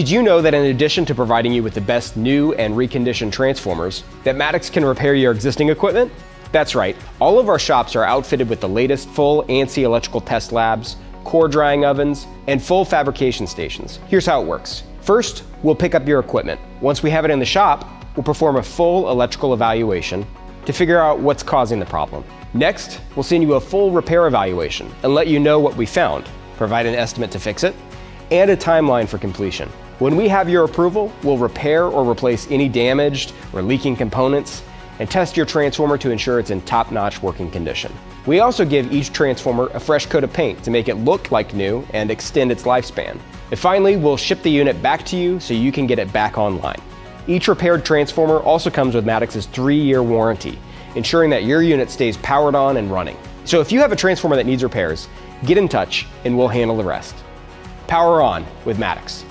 Did you know that in addition to providing you with the best new and reconditioned transformers, that Maddox can repair your existing equipment? That's right, all of our shops are outfitted with the latest full ANSI electrical test labs, core drying ovens, and full fabrication stations. Here's how it works. First, we'll pick up your equipment. Once we have it in the shop, we'll perform a full electrical evaluation to figure out what's causing the problem. Next, we'll send you a full repair evaluation and let you know what we found, provide an estimate to fix it, and a timeline for completion. When we have your approval, we'll repair or replace any damaged or leaking components and test your transformer to ensure it's in top-notch working condition. We also give each transformer a fresh coat of paint to make it look like new and extend its lifespan. And finally, we'll ship the unit back to you so you can get it back online. Each repaired transformer also comes with Maddox's three-year warranty, ensuring that your unit stays powered on and running. So if you have a transformer that needs repairs, get in touch and we'll handle the rest. Power on with Maddox.